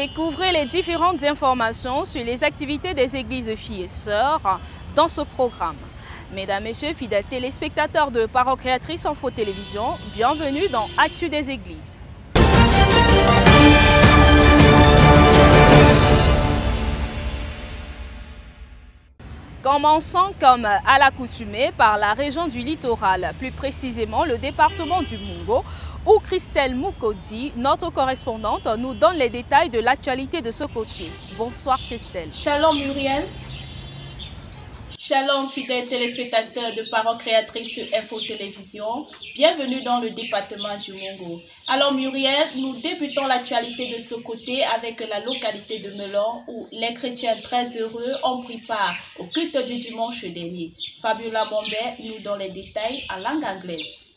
Découvrez les différentes informations sur les activités des églises filles et sœurs dans ce programme. Mesdames, Messieurs, fidèles téléspectateurs de Parocréatrice Info Télévision, bienvenue dans Actu des Églises. Commençons comme à l'accoutumée par la région du littoral, plus précisément le département du Mungo, où Christelle Moukodi, notre correspondante, nous donne les détails de l'actualité de ce côté. Bonsoir Christelle. Shalom Muriel. Shalom fidèles téléspectateurs de Parents Créatrices sur Info Télévision. Bienvenue dans le département du Mungo. Alors Muriel, nous débutons l'actualité de ce côté avec la localité de Melon où les chrétiens très heureux ont pris part au culte du dimanche dernier. Fabiola Bombay nous donne les détails en langue anglaise.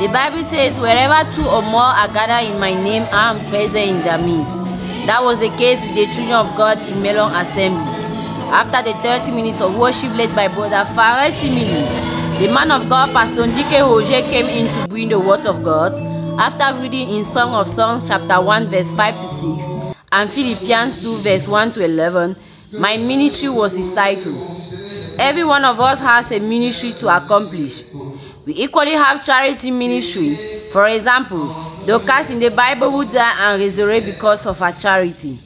The Bible says, Wherever two or more are gathered in my name, I am present in their midst. That was the case with the children of God in Melon Assembly. After the 30 minutes of worship led by Brother Farrell Simile, the man of God, Pastor Njike Hoje, came in to bring the word of God after reading in Song of Songs chapter 1 verse 5 to 6 and Philippians 2 verse 1 to 11. My ministry was his title. Every one of us has a ministry to accomplish. We equally have charity ministry. For example, Dorcas in the Bible would die and resurrect because of her charity.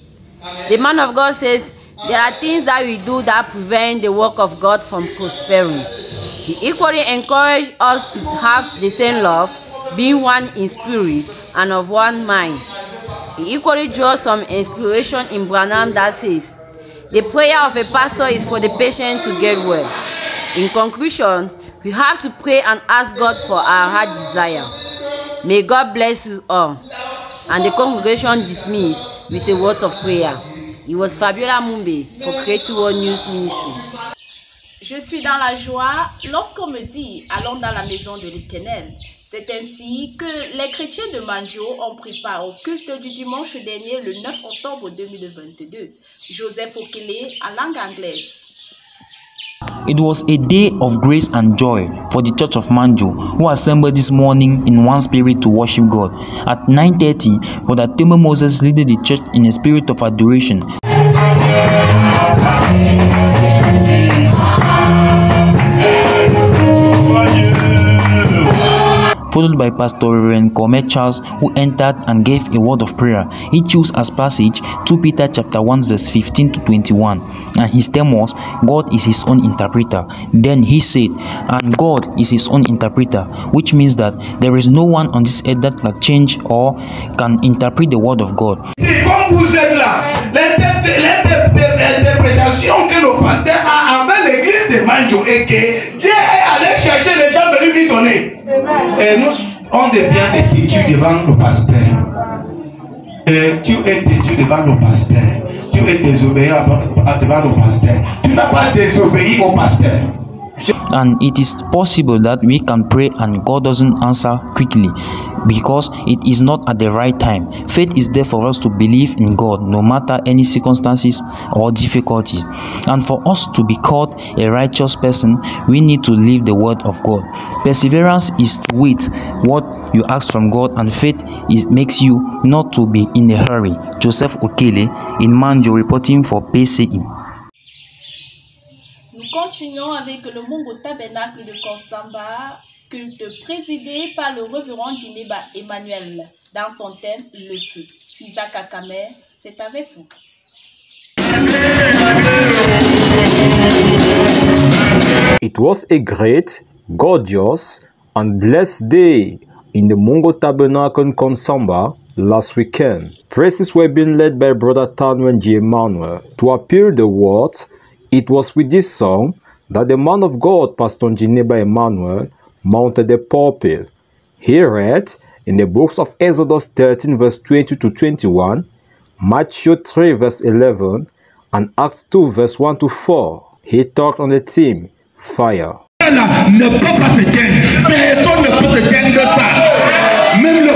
The man of God says there are things that we do that prevent the work of God from prospering. He equally encouraged us to have the same love, being one in spirit and of one mind. He equally draws some inspiration in Branham that says, The prayer of a pastor is for the patient to get well. In conclusion, we have to pray and ask God for our heart desire. May God bless you all. And the congregation dismissed with a word of prayer. It was Fabiola Mumbe for Creative World News Ministry. Je suis dans la joie lorsqu'on me dit allons dans la maison de l'Éternel. C'est ainsi que les chrétiens de Manjo ont pris part au culte du dimanche dernier le 9 octobre 2022. Joseph Okele en langue anglaise. It was a day of grace and joy for the Church of Manjo, who assembled this morning in one spirit to worship God. At 9:30, Brother Timo Moses led the church in a spirit of adoration. Followed by Pastor Reverend Comet Charles, who entered and gave a word of prayer. He chose as passage 2 Peter chapter 1 verse 15 to 21, and his theme was God is his own interpreter. Then he said, and God is his own interpreter, which means that there is no one on this earth that can change or can interpret the word of God. Que le pasteur a l'église de Manjo et que Dieu est allé chercher les gens venus lui donner. Et nous, on devient des têtus devant le pasteur. Et tu es têtu devant le pasteur. Tu es désobéissant devant le pasteur. Tu n'as pas désobéi au pasteur. And it is possible that we can pray and God doesn't answer quickly because it is not at the right time. Faith is there for us to believe in God no matter any circumstances or difficulties. And for us to be called a righteous person, we need to live the word of God. Perseverance is to wait what you ask from God, and faith is, makes you not to be in a hurry. Joseph Okele in Manjo reporting for PCE. Continuons avec le Mungo Tabernacle de Konsamba, culte présidé par le révérend Djineba Emmanuel dans son thème Le feu. Isaac Akame, c'est avec vous. It was a great, gorgeous, and blessed day in the Mungo Tabernacle Konsamba last weekend. Praises were being led by Brother Tanwen G. Emmanuel. To appeal the word, it was with this song that the man of God, Pastor Geneva Emmanuel, mounted the pulpit. He read in the books of Exodus 13, verse 20 to 21, Matthew 3, verse 11, and Acts 2, verse 1 to 4. He talked on the theme fire. ne pas. Personne ne peut de ça. Même le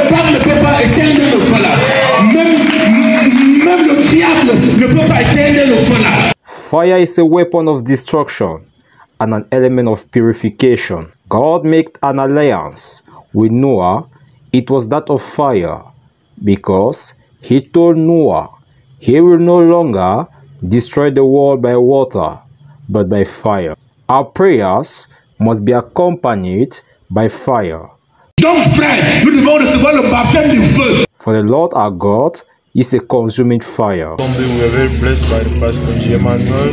Fire is a weapon of destruction and an element of purification. God made an alliance with Noah. It was that of fire because he told Noah, He will no longer destroy the world by water, but by fire. Our prayers must be accompanied by fire. Donc frère, nous devons recevoir le baptême du feu. For the Lord our God is a consuming fire. Sunday, we were very blessed by the Pastor. Emmanuel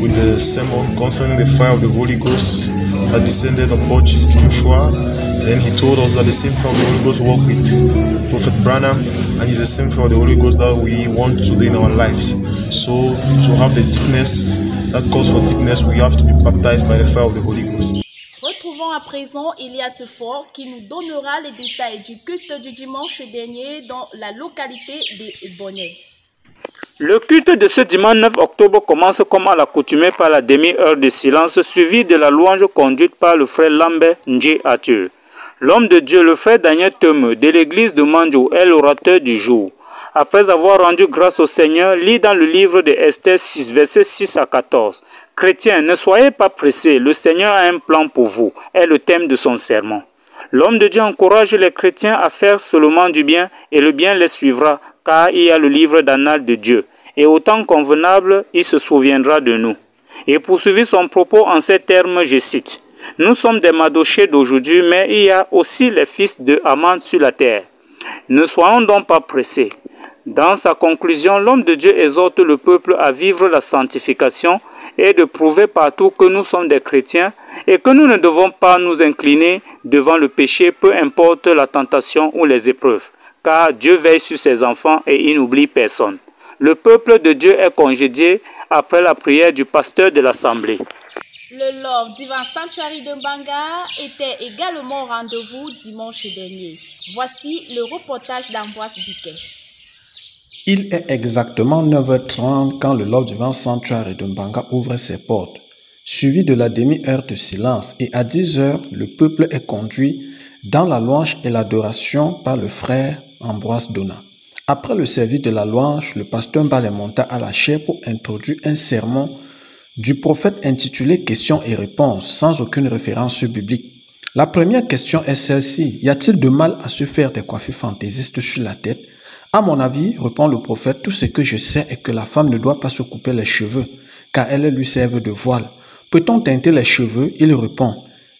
with the sermon concerning the fire of the Holy Ghost that descended upon Joshua. Then he told us that the same fire of the Holy Ghost worked with Prophet Branham, and it's the same fire of the Holy Ghost that we want today in our lives. So, to have the deepness that calls for deepness, we have to be baptized by the fire of the Holy Ghost. Retrouvons à présent Elias Fort qui nous donnera les détails du culte du dimanche dernier dans la localité des Bonnets. Le culte de ce dimanche 9 octobre commence comme à l'accoutumée par la demi-heure de silence suivie de la louange conduite par le frère Lambert Ndje Athieu. L'homme de Dieu, le frère Daniel Teme de l'église de Manjo est l'orateur du jour. Après avoir rendu grâce au Seigneur, lit dans le livre de Esther 6, versets 6 à 14. Chrétiens, ne soyez pas pressés, le Seigneur a un plan pour vous, est le thème de son sermon. L'homme de Dieu encourage les chrétiens à faire seulement du bien, et le bien les suivra, car il y a le livre d'annales de Dieu. Et au temps convenable, il se souviendra de nous. Et poursuivit son propos en ces termes, je cite. Nous sommes des madochés d'aujourd'hui, mais il y a aussi les fils de Haman sur la terre. Ne soyons donc pas pressés. Dans sa conclusion, l'homme de Dieu exhorte le peuple à vivre la sanctification et de prouver partout que nous sommes des chrétiens et que nous ne devons pas nous incliner devant le péché, peu importe la tentation ou les épreuves, car Dieu veille sur ses enfants et il n'oublie personne. Le peuple de Dieu est congédié après la prière du pasteur de l'assemblée. Le Love Divin Sanctuary de Mbanga était également rendez-vous dimanche dernier. Voici le reportage d'Amboise Biquet. Il est exactement 9h30 quand le Love Divin Sanctuary de Mbanga ouvre ses portes, suivi de la demi-heure de silence, et à 10h, le peuple est conduit dans la louange et l'adoration par le frère Ambroise Dona. Après le service de la louange, le pasteur Mbale monta à la chair pour introduire un sermon du prophète intitulé Questions et réponses sans aucune référence biblique. La première question est celle-ci. Y a-t-il de mal à se faire des coiffures fantaisistes sur la tête? À mon avis, répond le prophète, tout ce que je sais est que la femme ne doit pas se couper les cheveux, car elles lui servent de voile. Peut-on teinter les cheveux? Il répond,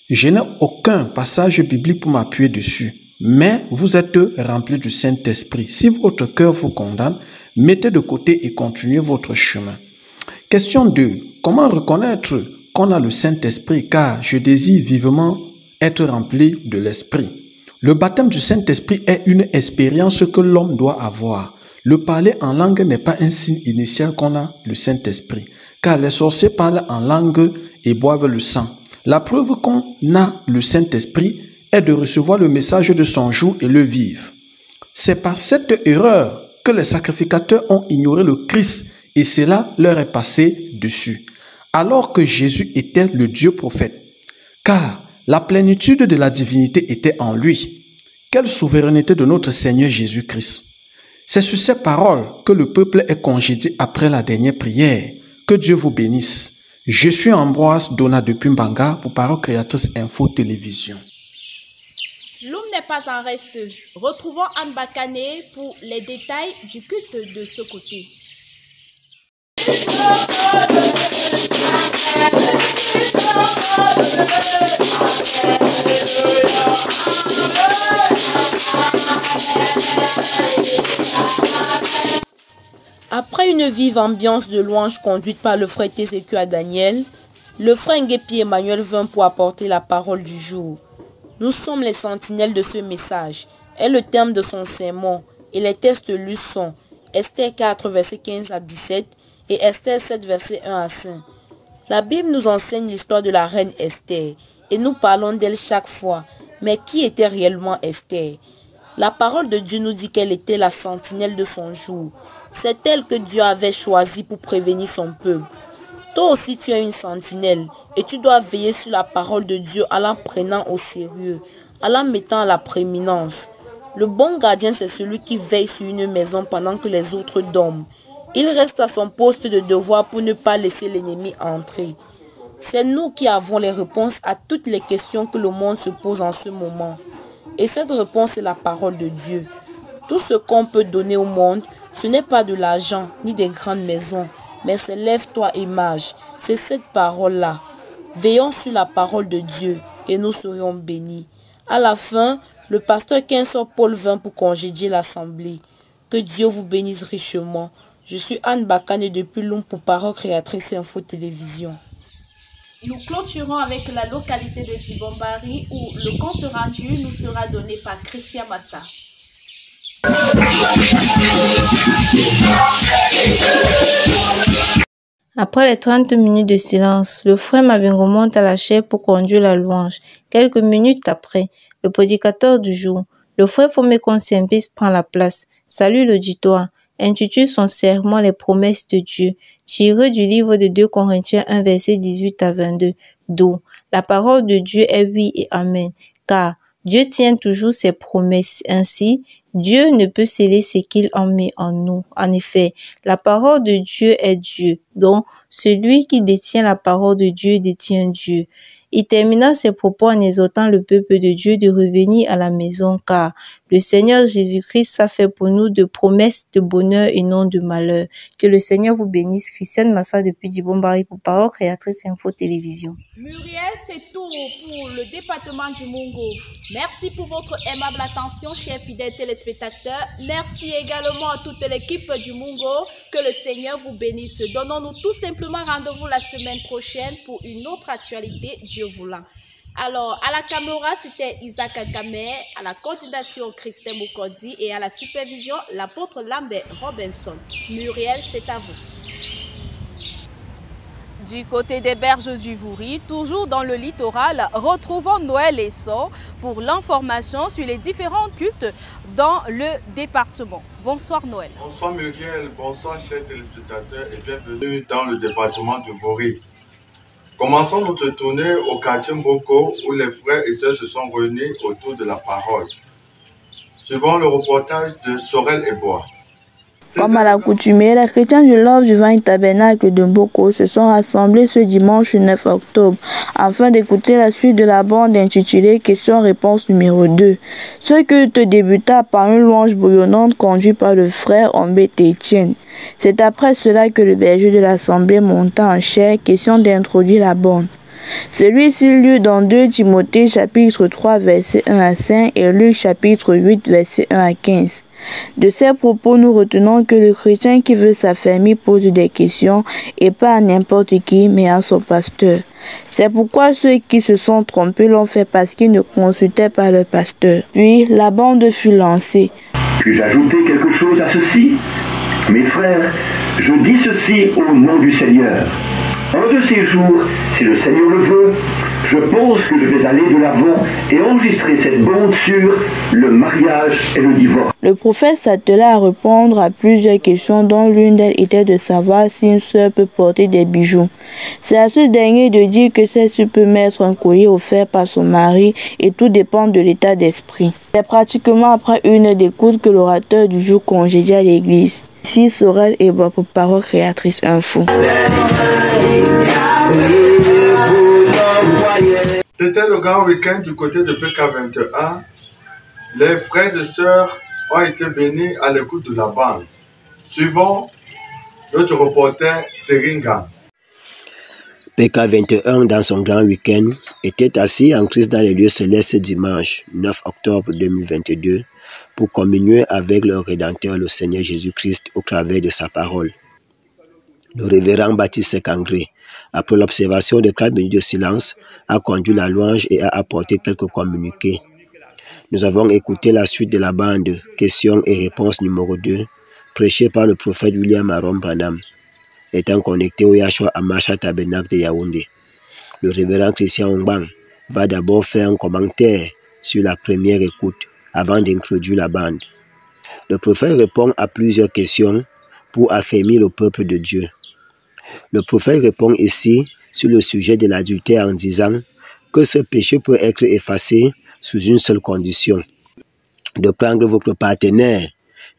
je n'ai aucun passage biblique pour m'appuyer dessus, mais vous êtes rempli du Saint-Esprit. Si votre cœur vous condamne, mettez de côté et continuez votre chemin. Question 2. Comment reconnaître qu'on a le Saint-Esprit? Car je désire vivement être rempli de l'Esprit Le baptême du Saint-Esprit est une expérience que l'homme doit avoir. Le parler en langue n'est pas un signe initial qu'on a le Saint-Esprit car les sorciers parlent en langue et boivent le sang. La preuve qu'on a le Saint-Esprit est de recevoir le message de son jour et le vivre. C'est par cette erreur que les sacrificateurs ont ignoré le Christ et cela leur est passé dessus, alors que Jésus était le Dieu prophète, car la plénitude de la divinité était en lui. Quelle souveraineté de notre Seigneur Jésus-Christ. C'est sur ces paroles que le peuple est congédié après la dernière prière. Que Dieu vous bénisse. Je suis Ambroise Dona de Pumbanga pour Parole Créatrice Info Télévision. L'homme n'est pas en reste. Retrouvons Anne Bakane pour les détails du culte de ce côté. Après une vive ambiance de louange conduite par le frère Tézécu à Daniel, le frère Nguepi Emmanuel vint pour apporter la parole du jour. Nous sommes les sentinelles de ce message, est le terme de son sermon, et les textes lus sont Esther 4, verset 15 à 17 et Esther 7, verset 1 à 5. La Bible nous enseigne l'histoire de la reine Esther, et nous parlons d'elle chaque fois. Mais qui était réellement Esther? La parole de Dieu nous dit qu'elle était la sentinelle de son jour. C'est elle que Dieu avait choisie pour prévenir son peuple. Toi aussi tu es une sentinelle et tu dois veiller sur la parole de Dieu en la prenant au sérieux, en la mettant à la prééminence. Le bon gardien, c'est celui qui veille sur une maison pendant que les autres dorment. Il reste à son poste de devoir pour ne pas laisser l'ennemi entrer. C'est nous qui avons les réponses à toutes les questions que le monde se pose en ce moment. Et cette réponse est la parole de Dieu. Tout ce qu'on peut donner au monde, ce n'est pas de l'argent ni des grandes maisons, mais c'est lève-toi et. C'est cette parole-là. Veillons sur la parole de Dieu et nous serions bénis. À la fin, le pasteur Kinsor Paul vint pour congédier l'assemblée. Que Dieu vous bénisse richement. Je suis Anne Bakane depuis Londres pour Parole Créatrice Info Télévision. Nous clôturons avec la localité de Dibombari où le compte rendu nous sera donné par Christian Massa. Après les 30 minutes de silence, le frère Mabingo monte à la chaire pour conduire la louange. Quelques minutes après, le prédicateur du jour, le frère Fomé Consiempis prend la place, salue l'auditoire, intitule son serment Les promesses de Dieu, tiré du livre de 2 Corinthiens 1 verset 18 à 22, d'où la parole de Dieu est oui et amen, car Dieu tient toujours ses promesses. Ainsi, Dieu ne peut sceller ce qu'il en met en nous. En effet, la parole de Dieu est Dieu. Donc, celui qui détient la parole de Dieu détient Dieu. Il termina ses propos en exhortant le peuple de Dieu de revenir à la maison car le Seigneur Jésus-Christ a fait pour nous de promesses de bonheur et non de malheur. Que le Seigneur vous bénisse. Christiane Massa depuis Dibombari pour Parole Créatrice Info Télévision. Muriel, c'est tout pour le département du Mungo. Merci pour votre aimable attention, chers fidèles téléspectateurs. Merci également à toute l'équipe du Mungo. Que le Seigneur vous bénisse. Donnons-nous tout simplement rendez-vous la semaine prochaine pour une autre actualité, Dieu voulant. Alors, à la caméra, c'était Isaac Akame, à la coordination Christine Mukodi et à la supervision, l'apôtre Lambert Robinson. Muriel, c'est à vous. Du côté des berges du Vouri, toujours dans le littoral, retrouvons Noël Esso pour l'information sur les différents cultes dans le département. Bonsoir Noël. Bonsoir Muriel, bonsoir chers téléspectateurs et bienvenue dans le département du Vouri. Commençons notre tournée au quartier Mboko où les frères et sœurs se sont réunis autour de la parole. Suivant le reportage de Sorel et Bois. Comme à l'accoutumée, les chrétiens du Love Divine Tabernacle de Mboko se sont rassemblés ce dimanche 9 octobre afin d'écouter la suite de la bande intitulée Question-réponse numéro 2. Ce culte débuta par une louange bouillonnante conduite par le frère Ombé Etienne. C'est après cela que le berger de l'assemblée monta en chair, question d'introduire la bande. Celui-ci lut dans 2 Timothée chapitre 3 verset 1 à 5 et Luc chapitre 8 verset 1 à 15. De ces propos, nous retenons que le chrétien qui veut s'affermir pose des questions et pas à n'importe qui, mais à son pasteur. C'est pourquoi ceux qui se sont trompés l'ont fait parce qu'ils ne consultaient pas le pasteur. Puis la bande fut lancée. Puis-je ajouter quelque chose à ceci Mes frères, je dis ceci au nom du Seigneur. Un de ces jours, si le Seigneur le veut, je pense que je vais aller de l'avant et enregistrer cette bande sur le mariage et le divorce. Le prophète s'attela à répondre à plusieurs questions dont l'une d'elles était de savoir si une sœur peut porter des bijoux. C'est à ce dernier de dire que celle-ci peut mettre un collier offert par son mari et tout dépend de l'état d'esprit. C'est pratiquement après une heure d'écoute que l'orateur du jour congédia l'église. Si Sorel et pour Parole Créatrice Info. C'était le grand week-end du côté de PK21. Les frères et sœurs ont été bénis à l'écoute de la bande. Suivant notre reporter Tseringa. PK21, dans son grand week-end, était assis en crise dans les lieux célestes dimanche 9 octobre 2022 pour communier avec leur Rédempteur, le Seigneur Jésus-Christ, au travers de sa parole. Le révérend Baptiste Cangré, après l'observation des quatre minutes de silence, a conduit la louange et a apporté quelques communiqués. Nous avons écouté la suite de la bande Questions et réponses numéro 2, prêchée par le prophète William Aron Branham, étant connecté au Yahshua Amasha Tabernacle de Yaoundé. Le révérend Christian Ongbang va d'abord faire un commentaire sur la première écoute avant d'introduire la bande. Le prophète répond à plusieurs questions pour affermir le peuple de Dieu. Le prophète répond ici sur le sujet de l'adultère en disant que ce péché peut être effacé sous une seule condition, de prendre votre partenaire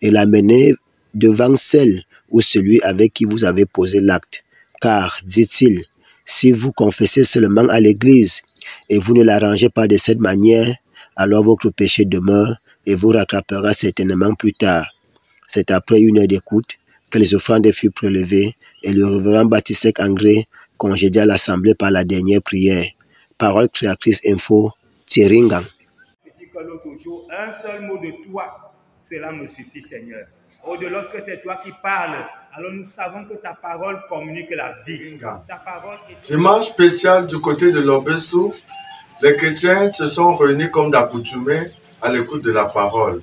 et l'amener devant celle ou celui avec qui vous avez posé l'acte. Car, dit-il, si vous confessez seulement à l'Église et vous ne l'arrangez pas de cette manière, alors votre péché demeure et vous rattrapera certainement plus tard. C'est après une heure d'écoute que les offrandes furent prélevées et le révérend Baptiste Angré congédia l'assemblée par la dernière prière. Parole créatrice info, Thierry Ngang. toujours, un seul mot de toi, cela me suffit Seigneur. Oh, de lorsque c'est toi qui parles, alors nous savons que ta parole communique la vie. Ta parole est... Dimanche spécial du côté de l'Obesso, les chrétiens se sont réunis comme d'accoutumé à l'écoute de la parole.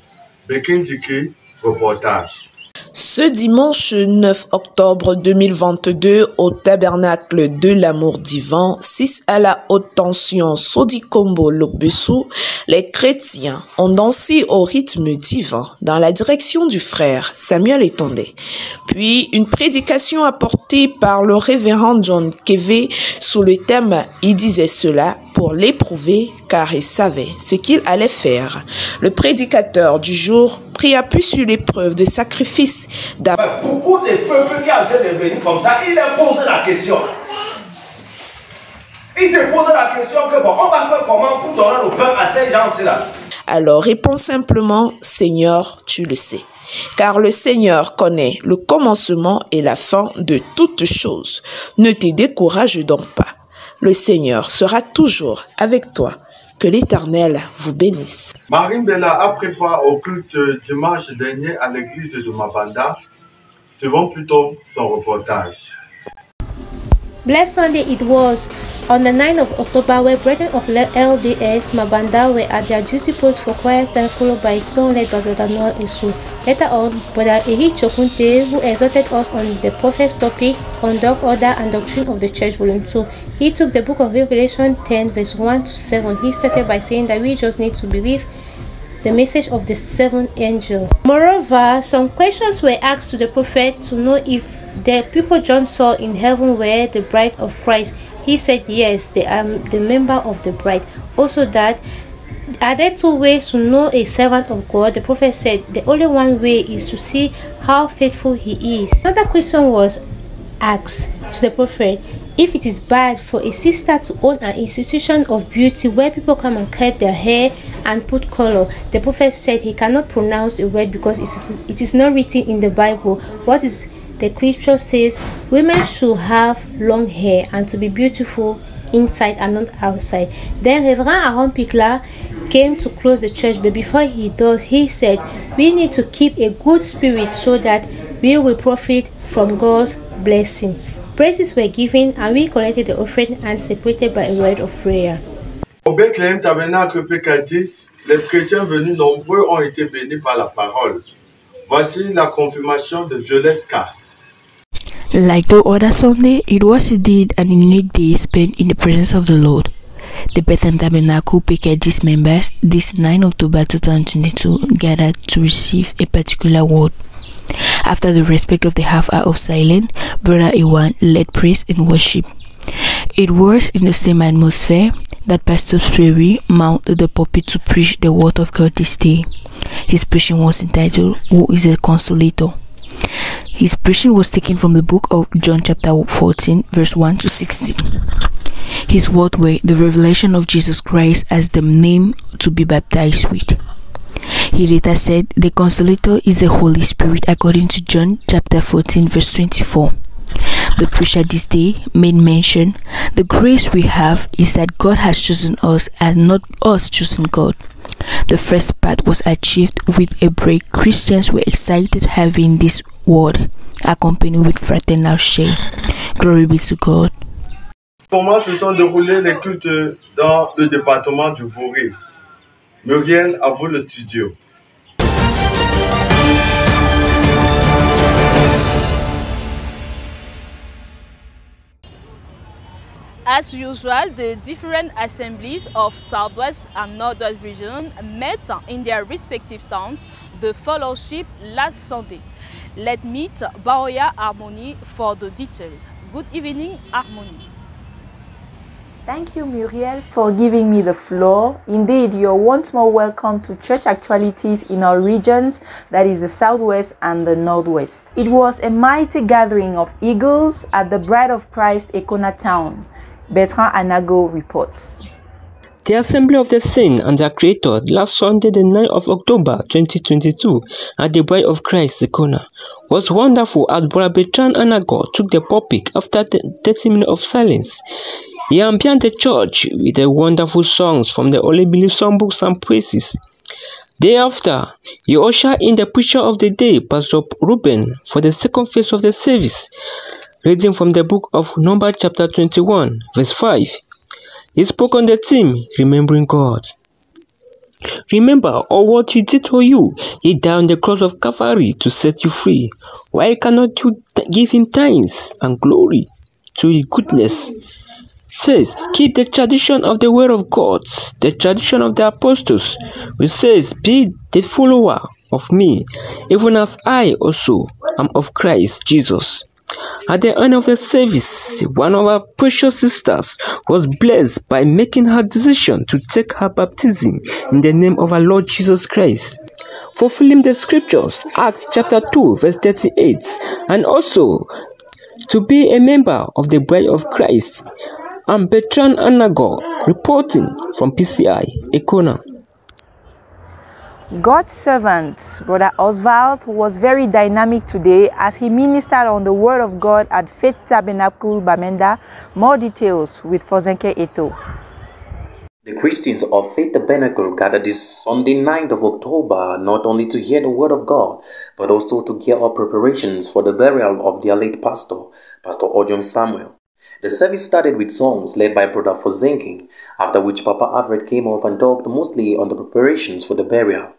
Bekindiki, reportage. Ce dimanche 9 octobre 2022 au tabernacle de l'amour divin, 6 à la haute tension Sodikombo Lobesu, les chrétiens ont dansé au rythme divin dans la direction du frère Samuel Etondé. Puis une prédication apportée par le révérend John Keve sous le thème Il disait cela pour l'éprouver car il savait ce qu'il allait faire. Le prédicateur du jour prit appui sur l'épreuve de sacrifice Beaucoup de peuples qui ont de venir comme ça, il leur pose la question. Il te pose la question que bon, on va faire comment pour donner le pain à ces gens-là Alors réponds simplement, Seigneur, tu le sais. Car le Seigneur connaît le commencement et la fin de toutes choses. Ne te décourage donc pas. Le Seigneur sera toujours avec toi. Que l'Éternel vous bénisse. Marine Bella, après quoi au culte dimanche dernier à l'église de Mabanda, suivons plutôt son reportage. Blessed Sunday it was on the 9th of October where brethren of LDS Mabanda were at their duty post for quiet time followed by a song led by Brother Noel Isu. Later on, Brother Ehi Chokunte, who exhorted us on the prophet's topic, conduct, order and doctrine of the church, volume 2. He took the book of Revelation 10 verse 1 to 7. He started by saying that we just need to believe the message of the seventh angel. Moreover, some questions were asked to the prophet to know if the people John saw in heaven were the bride of Christ. He said, Yes, they are the member of the bride. Also, that are there two ways to know a servant of God? The prophet said, The only one way is to see how faithful he is. Another question was asked to the prophet if it is bad for a sister to own an institution of beauty where people come and cut their hair and put color. The prophet said he cannot pronounce a word because it is not written in the Bible. What is the scripture says women should have long hair and to be beautiful inside and not outside. Then Reverend Aaron Pikla came to close the church, but before he does, he said, We need to keep a good spirit so that we will profit from God's blessing. Praises were given, and we collected the offering and separated by a word of prayer. Au Bethléem Tabernacle PK10, les chrétiens venus nombreux ont été bénis par la parole. Voici la confirmation de Violette K. Like the other Sunday, it was indeed an unique day spent in the presence of the Lord. The Bethlehem Tabernacle PKG's members this 9 October 2022 gathered to receive a particular word. After the respect of the half hour of silence, Brother Iwan led praise and worship. It was in the same atmosphere that Pastor Swery mounted the pulpit to preach the word of God this day. His preaching was entitled, Who is a Consolator? His preaching was taken from the book of John chapter 14 verse 1 to 16. His words were the revelation of Jesus Christ as the name to be baptized with. He later said the Consolator is the Holy Spirit according to John chapter 14 verse 24. The preacher this day made mention the grace we have is that God has chosen us and not us chosen God. The first part was achieved with a break. Christians were excited having this word accompanied with fraternal share. Glory be to God. Comment se sont déroulés les cultes dans le département du Voré Muriel, vous le studio. As usual, the different assemblies of Southwest and Northwest region met in their respective towns the fellowship last Sunday. Let meet Baoya Harmony for the details. Good evening, Harmony. Thank you, Muriel, for giving me the floor. Indeed, you're once more welcome to church actualities in our regions, that is the Southwest and the Northwest. It was a mighty gathering of eagles at the Bride of Christ Ekona town. Bertrand Anago reports. The Assembly of the Saints and their Creator last Sunday, the 9th of October 2022, at the Bride of Christ, corner, was wonderful as Brother Bertrand Anago took the pulpit after 30 minutes of silence. He ambient the church with the wonderful songs from the Holy Belief songbooks and praises. Thereafter, he ushered in the preacher of the day, Pastor Ruben, for the second phase of the service, reading from the book of Numbers chapter 21, verse 5. He spoke on the theme, Remembering God. Remember all what he did for you. He died on the cross of Calvary to set you free. Why cannot you give him thanks and glory to his goodness? Says, keep the tradition of the word of God, the tradition of the apostles, which says, be the follower of me, even as I also am of Christ Jesus. At the end of the service, one of our precious sisters was blessed by making her decision to take her baptism in the name of our Lord Jesus Christ. Fulfilling the scriptures, Acts chapter 2, verse 38, and also to be a member of the bride of Christ. I'm Bertrand Anago, reporting from PCI, Ekona. God's servant, Brother Oswald, was very dynamic today as he ministered on the Word of God at Faith Tabernacle Bamenda. More details with Fozenke Eto. The Christians of Faith Tabernacle gathered this Sunday 9th of October not only to hear the Word of God, but also to gear up preparations for the burial of their late pastor, Pastor Ojom Samuel. The service started with songs led by Brother Fozenke, after which Papa Alfred came up and talked mostly on the preparations for the burial.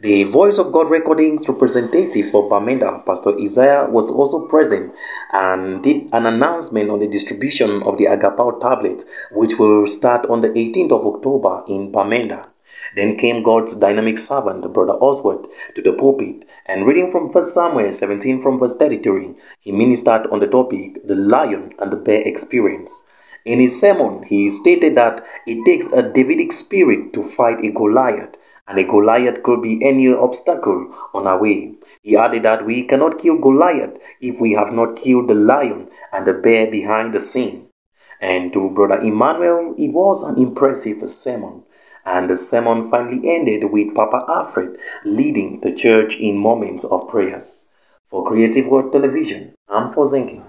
The Voice of God Recordings representative for Bamenda, Pastor Isaiah, was also present and did an announcement on the distribution of the Agapao tablets, which will start on the 18th of October in Bamenda. Then came God's dynamic servant, Brother Oswald, to the pulpit, and reading from 1 Samuel 17 from verse 33, he ministered on the topic, The Lion and the Bear Experience. In his sermon, he stated that it takes a Davidic spirit to fight a Goliath, and a Goliath could be any obstacle on our way. He added that we cannot kill Goliath if we have not killed the lion and the bear behind the scene. And to Brother Emmanuel, it was an impressive sermon. And the sermon finally ended with Papa Alfred leading the church in moments of prayers. For Creative World Television, I'm Fozenki.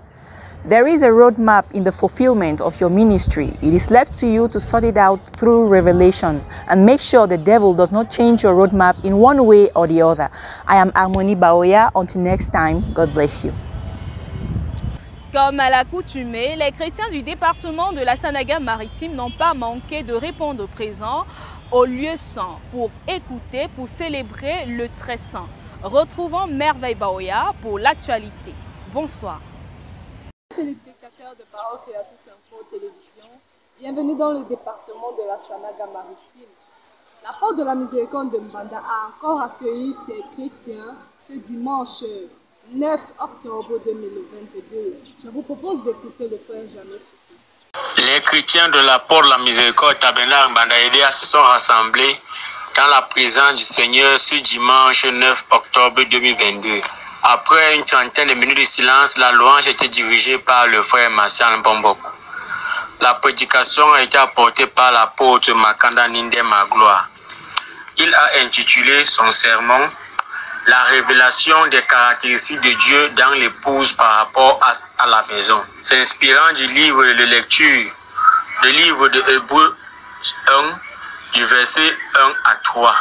There is a roadmap in the fulfillment of your ministry. It is left to you to sort it out through revelation and make sure the devil does not change your roadmap in one way or the other. I am Harmonie Baoya. Until next time, God bless you. Comme à l'accoutumée, les chrétiens du département de la Sanaga-Maritime n'ont pas manqué de répondre présent au lieu saint pour écouter, pour célébrer le très saint. Retrouvons Merveille Baoya pour l'actualité. Bonsoir. Téléspectateurs de Parole Créatrice Info Télévision, bienvenue dans le département de la Sanaga Maritime. La porte de la miséricorde de Mbanda a encore accueilli ses chrétiens ce dimanche 9 octobre 2022. Je vous propose d'écouter le frère Jamais Les chrétiens de la porte de la miséricorde Tabernacle Mbanda Edea se sont rassemblés dans la présence du Seigneur ce dimanche 9 octobre 2022. Après une trentaine de minutes de silence, la louange était dirigée par le frère Martial Bombok. La prédication a été apportée par l'apôtre Makanda Ninde Magloire. Il a intitulé son sermon La révélation des caractéristiques de Dieu dans l'épouse par rapport à, à la maison. S'inspirant du livre de lecture, le livre de Hébreu 1, du verset 1 à 3.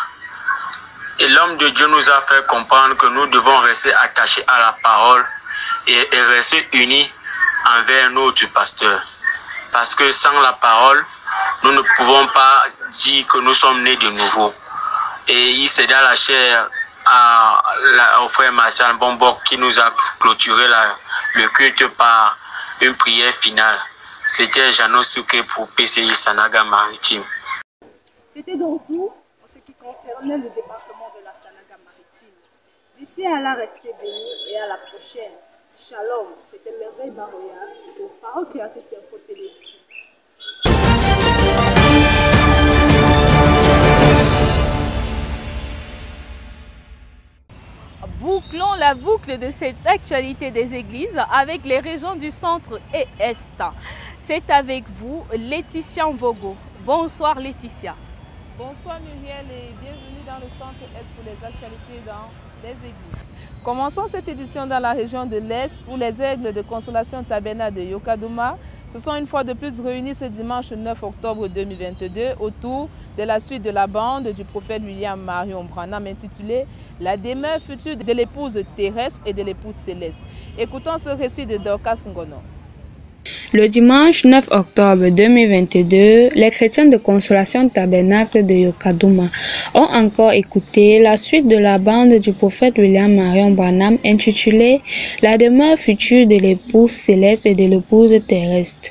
Et l'homme de Dieu nous a fait comprendre que nous devons rester attachés à la parole et, rester unis envers notre pasteur. Parce que sans la parole, nous ne pouvons pas dire que nous sommes nés de nouveau. Et il dans la chair à, au frère Martial Bombok qui nous a clôturé le culte par une prière finale. C'était Jano Souké pour PCI Sanaga Maritime. C'était donc tout en ce qui concernait le département de la Sanaga Maritime. D'ici à la restez bénis et à la prochaine. Shalom, c'était Merveille Baroya pour Parole Créatrice Info Télévision. Bouclons la boucle de cette actualité des églises avec les régions du centre et est. C'est avec vous, Laetitia Vogo. Bonsoir Laetitia. Bonsoir Muriel et bienvenue dans le centre Est pour les actualités dans églises. Commençons cette édition dans la région de l'Est où les aigles de consolation Tabena de Yokaduma se sont une fois de plus réunis ce dimanche 9 octobre 2022 autour de la suite de la bande du prophète William Marion Branham intitulée La demeure future de l'épouse terrestre et de l'épouse céleste. Écoutons ce récit de Dorcas Ngono. Le dimanche 9 octobre 2022, les chrétiens de Consolation Tabernacle de Yokaduma ont encore écouté la suite de la bande du prophète William Marion Branham intitulée La demeure future de l'épouse céleste et de l'épouse terrestre.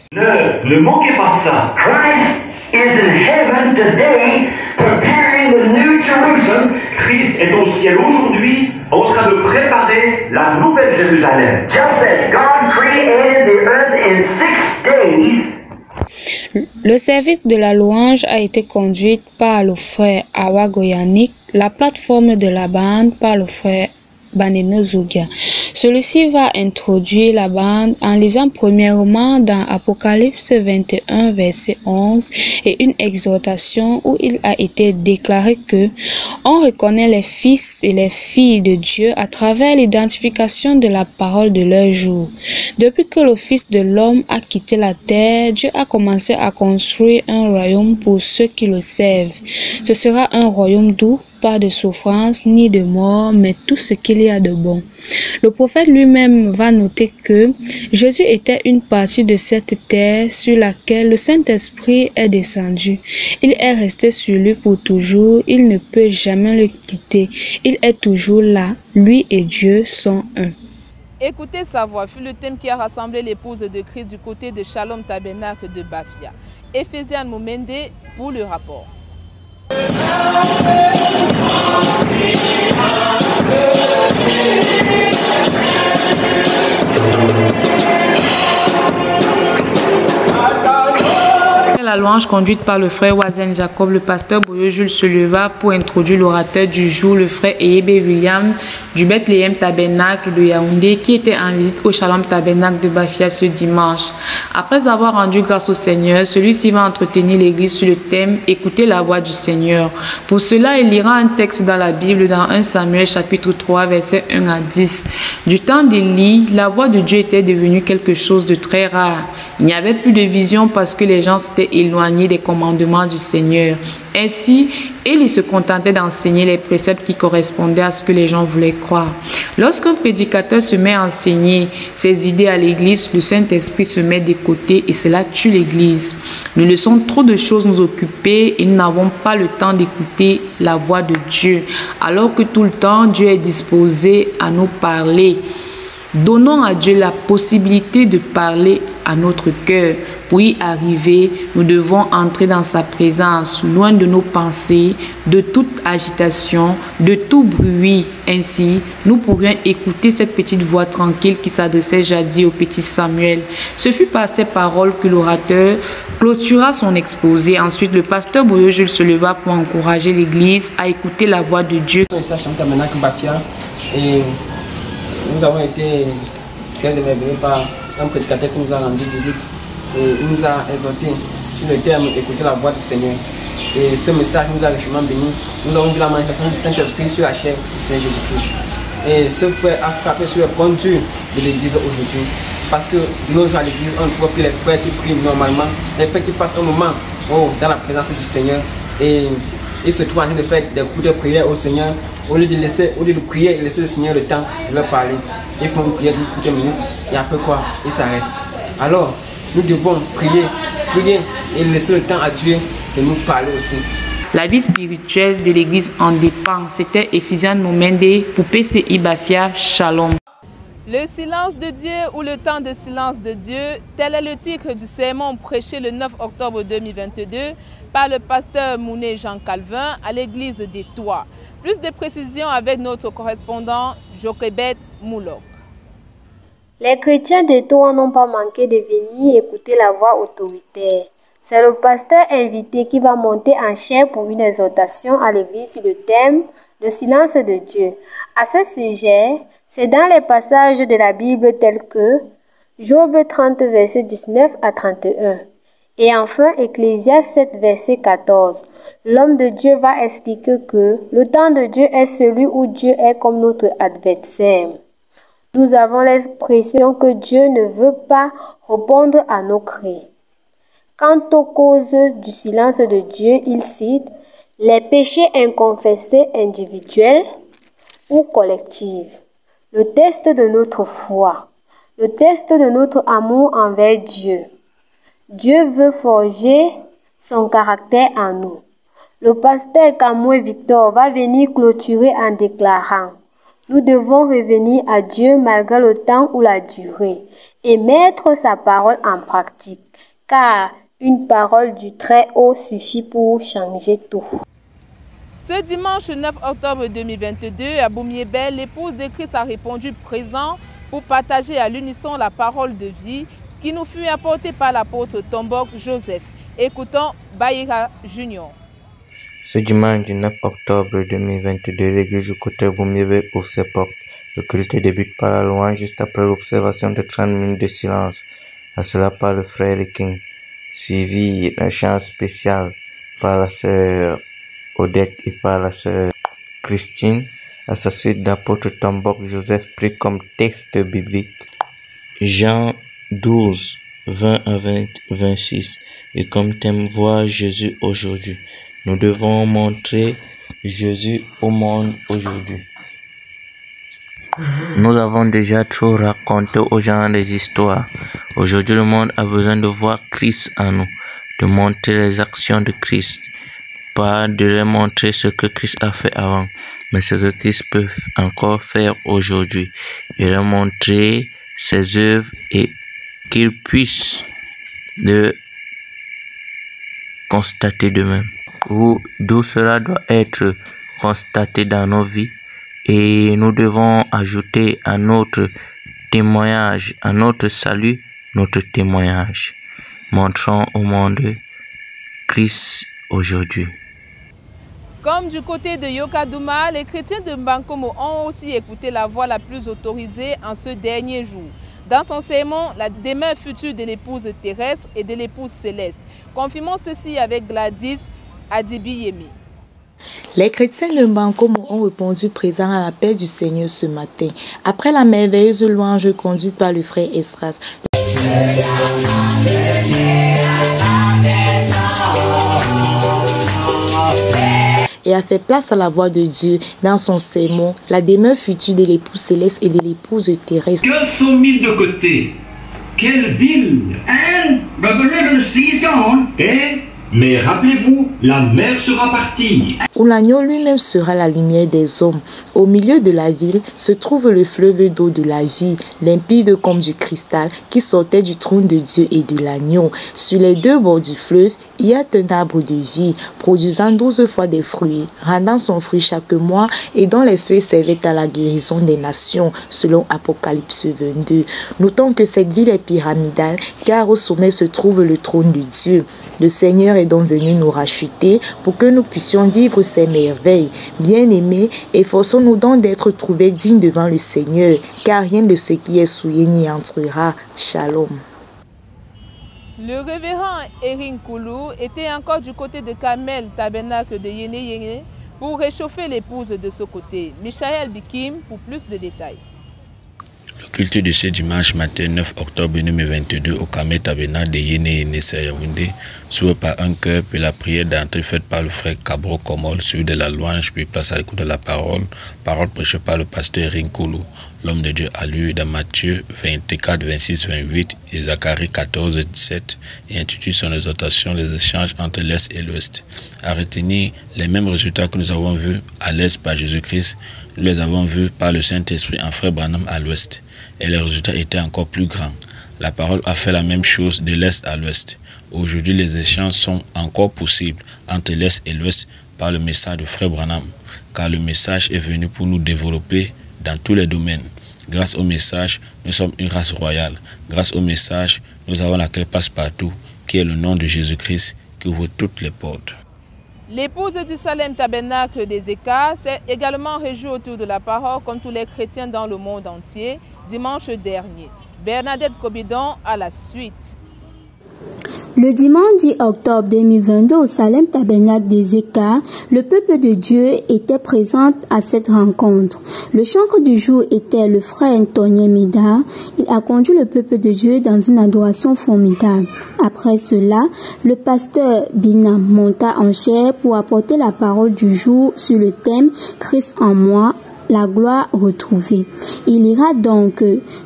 Christ is in heaven today preparing the new Jerusalem. Christ est au ciel aujourd'hui en train de préparer la nouvelle Jérusalem. Just as God created the earth in six days. Le service de la louange a été conduit par le frère Awa Goyanik, la plateforme de la bande par le frère Baneno Zugia. Celui-ci va introduire la bande en lisant premièrement dans Apocalypse 21, verset 11 et une exhortation où il a été déclaré que on reconnaît les fils et les filles de Dieu à travers l'identification de la parole de leur jour. Depuis que le Fils de l'homme a quitté la terre, Dieu a commencé à construire un royaume pour ceux qui le servent. Ce sera un royaume doux pas de souffrance ni de mort, mais tout ce qu'il y a de bon. Le prophète lui-même va noter que Jésus était une partie de cette terre sur laquelle le Saint-Esprit est descendu. Il est resté sur lui pour toujours, il ne peut jamais le quitter. Il est toujours là, lui et Dieu sont un. Écoutez sa voix fut le thème qui a rassemblé l'épouse de Christ du côté de Shalom Tabernacle de Bafia. Ephésiane Moumende pour le rapport. Thank you. La louange conduite par le frère Wazen Jacob, le pasteur Boyo Jules se leva pour introduire l'orateur du jour, le frère Eyebe William du Bethléem Tabernacle de Yaoundé, qui était en visite au Shalom Tabernacle de Bafia ce dimanche. Après avoir rendu grâce au Seigneur, celui-ci va entretenir l'église sur le thème Écoutez la voix du Seigneur. Pour cela, il lira un texte dans la Bible dans 1 Samuel chapitre 3, versets 1 à 10. Du temps d'Élie, la voix de Dieu était devenue quelque chose de très rare. Il n'y avait plus de vision parce que les gens s'étaient éloignés des commandements du Seigneur. Ainsi, Élie se contentait d'enseigner les préceptes qui correspondaient à ce que les gens voulaient croire. Lorsqu'un prédicateur se met à enseigner ses idées à l'église, le Saint-Esprit se met de côté et cela tue l'église. Nous laissons trop de choses nous occuper et nous n'avons pas le temps d'écouter la voix de Dieu, alors que tout le temps Dieu est disposé à nous parler. Donnons à Dieu la possibilité de parler à notre cœur. Pour y arriver, nous devons entrer dans sa présence, loin de nos pensées, de toute agitation, de tout bruit. Ainsi, nous pourrions écouter cette petite voix tranquille qui s'adressait jadis au petit Samuel. Ce fut par ces paroles que l'orateur clôtura son exposé. Ensuite, le pasteur Boyo Jules se leva pour encourager l'église à écouter la voix de Dieu. Nous avons été très émerveillés par un prédicateur qui nous a rendu visite il nous a exhorté sur le terme écouter la voix du Seigneur. Et ce message nous a richement béni. Nous avons vu la manifestation du Saint-Esprit sur la chair du Seigneur Jésus-Christ. Et ce frère a frappé sur le point de l'église aujourd'hui. Parce que de nos jours à l'église, on voit que les frères qui prient normalement, les frères qui passent un moment oh, dans la présence du Seigneur et ils se trouvent en train de faire des coups de prière au Seigneur. Au lieu de, laisser, au lieu de prier laisser le Seigneur le temps de leur parler, ils font une prière d'une courte minute et après quoi, ils s'arrêtent. Alors, nous devons prier, prier et laisser le temps à Dieu de nous parler aussi. La vie spirituelle de l'église en dépend. C'était Ephésiane Momende pour PCI Bafia Shalom. Le silence de Dieu ou le temps de silence de Dieu, tel est le titre du sermon prêché le 9 octobre 2022 par le pasteur Mounet Jean Calvin à l'église des Toits. Plus de précisions avec notre correspondant Joquebet Moulok. Les chrétiens des Toits n'ont pas manqué de venir écouter la voix autoritaire. C'est le pasteur invité qui va monter en chair pour une exhortation à l'église sur le thème Le silence de Dieu. À ce sujet, c'est dans les passages de la Bible tels que Job 30, verset 19 à 31. Et enfin, Ecclésias 7, verset 14. L'homme de Dieu va expliquer que le temps de Dieu est celui où Dieu est comme notre adversaire. Nous avons l'expression que Dieu ne veut pas répondre à nos cris. Quant aux causes du silence de Dieu, il cite les péchés inconfessés individuels ou collectifs, le test de notre foi, le test de notre amour envers Dieu. Dieu veut forger son caractère en nous. Le pasteur Camoué Victor va venir clôturer en déclarant Nous devons revenir à Dieu malgré le temps ou la durée et mettre sa parole en pratique, car une parole du Très-Haut suffit pour changer tout. Ce dimanche 9 octobre 2022, à Boumiébel, l'épouse de Christ a répondu présent pour partager à l'unisson la parole de vie qui nous fut apportée par l'apôtre Tombok Joseph. Écoutons Baïra Junior. Ce dimanche 9 octobre 2022, l'église du côté Boumiébel ouvre ses portes. Le culte débute par la louange juste après l'observation de 30 minutes de silence. À cela par le frère King, suivi d'un chant spécial par la sœur Odette et par la sœur Christine. À sa suite, l'apôtre Tombok Joseph prit comme texte biblique Jean 12, 20 à 20, 26 et comme thème voir Jésus aujourd'hui. Nous devons montrer Jésus au monde aujourd'hui. Nous avons déjà trop raconté aux gens des histoires. Aujourd'hui, le monde a besoin de voir Christ en nous, de montrer les actions de Christ. Pas de leur montrer ce que Christ a fait avant, mais ce que Christ peut encore faire aujourd'hui. Et leur montrer ses œuvres et qu'ils puissent le constater d'eux-mêmes ou d'où cela doit être constaté dans nos vies et nous devons ajouter à notre témoignage, à notre salut, notre témoignage. Montrons au monde Christ aujourd'hui. Comme du côté de Yokadouma, les chrétiens de Mbankomo ont aussi écouté la voix la plus autorisée en ce dernier jour. Dans son sermon, la demeure future de l'épouse terrestre et de l'épouse céleste. Confirmons ceci avec Gladys Adibi Les chrétiens de Mbankomo ont répondu présent à l'appel du Seigneur ce matin. Après la merveilleuse louange conduite par le frère Estras, et a fait place à la voix de Dieu dans son sermon, la demeure future de l'épouse céleste et de l'épouse terrestre. Que sont mis de côté Quelle ville? And but the river sea is gone. Et? Mais rappelez-vous, la mer sera partie. Où l'agneau lui-même sera la lumière des hommes. Au milieu de la ville se trouve le fleuve d'eau de la vie, limpide comme du cristal, qui sortait du trône de Dieu et de l'agneau. Sur les deux bords du fleuve, il y a un arbre de vie, produisant douze fois des fruits, rendant son fruit chaque mois et dont les feuilles servaient à la guérison des nations, selon Apocalypse 22. Notons que cette ville est pyramidale, car au sommet se trouve le trône de Dieu. Le Seigneur est donc venu nous racheter pour que nous puissions vivre ces merveilles. Bien-aimés, efforçons-nous donc d'être trouvés dignes devant le Seigneur, car rien de ce qui est souillé n'y entrera. Shalom. Le révérend Erin Koulou était encore du côté de Kamel, tabernacle de Yéné Yéné, pour réchauffer l'épouse de ce côté. Michael Bikim pour plus de détails. Culte de ce dimanche matin 9 octobre 2022 au Kamel Tabernacle de Yéné Yéné s'ouvre par un cœur puis la prière d'entrée faite par le frère Cabro Komol, suivi de la louange puis place à l'écoute de la parole, parole prêchée par le pasteur Rinkoulou. L'homme de Dieu a lu dans Matthieu 24, 26, 28 et Zacharie 14, 17 et intitule son exhortation Les échanges entre l'Est et l'Ouest. À retenir les mêmes résultats que nous avons vus à l'Est par Jésus-Christ, nous les avons vus par le Saint-Esprit en frère Branham à l'Ouest. Et les résultats étaient encore plus grands. La parole a fait la même chose de l'Est à l'Ouest. Aujourd'hui, les échanges sont encore possibles entre l'Est et l'Ouest par le message de frère Branham, car le message est venu pour nous développer dans tous les domaines. Grâce au message, nous sommes une race royale. Grâce au message, nous avons la clé passe-partout, qui est le nom de Jésus-Christ, qui ouvre toutes les portes. L'épouse du Salem Tabernacle des Écarts s'est également réjouie autour de la parole comme tous les chrétiens dans le monde entier dimanche dernier. Bernadette Cobidon à la suite. Le dimanche 10 octobre 2022 au Salem Tabernacle des Écarts, le peuple de Dieu était présent à cette rencontre. Le chantre du jour était le frère Antonien Mida. Il a conduit le peuple de Dieu dans une adoration formidable. Après cela, le pasteur Bina monta en chair pour apporter la parole du jour sur le thème Christ en moi, la gloire retrouvée. Il ira donc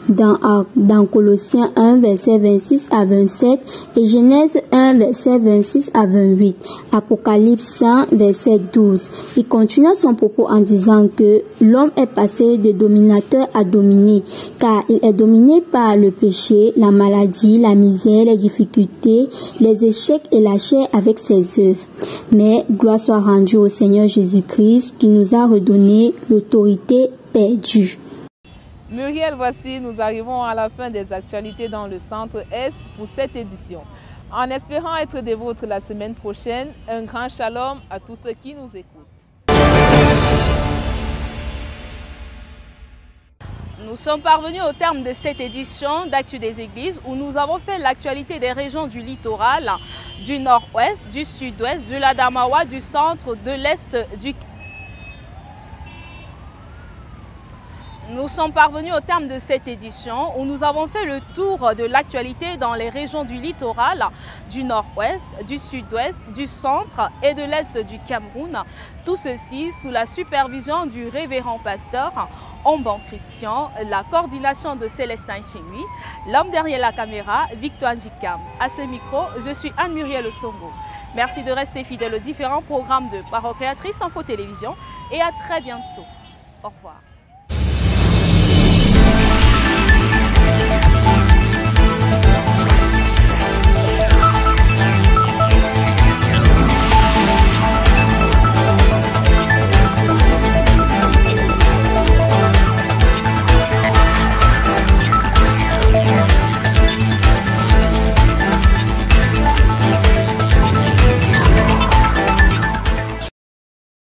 dans, dans Colossiens 1, verset 26 à 27 et Genèse 1, verset 26 à 28. Apocalypse 100, verset 12. Il continua son propos en disant que l'homme est passé de dominateur à dominé, car il est dominé par le péché, la maladie, la misère, les difficultés, les échecs et la chair avec ses œuvres. Mais gloire soit rendue au Seigneur Jésus-Christ qui nous a redonné l'autorité perdue. Muriel, voici, nous arrivons à la fin des actualités dans le centre-est pour cette édition. En espérant être des vôtres la semaine prochaine, un grand shalom à tous ceux qui nous écoutent. Nous sommes parvenus au terme de cette édition d'Actu des Églises où nous avons fait l'actualité des régions du littoral, du nord-ouest, du sud-ouest, du Ladamawa, du centre, de l'est, du Nous sommes parvenus au terme de cette édition où nous avons fait le tour de l'actualité dans les régions du littoral, du nord-ouest, du sud-ouest, du centre et de l'est du Cameroun. Tout ceci sous la supervision du révérend pasteur Omban Christian, la coordination de Célestin Chingui, l'homme derrière la caméra, Victoire Njikam. À ce micro, je suis Anne-Muriel Songo. Merci de rester fidèle aux différents programmes de Parole Créatrice Info Télévision et à très bientôt. Au revoir.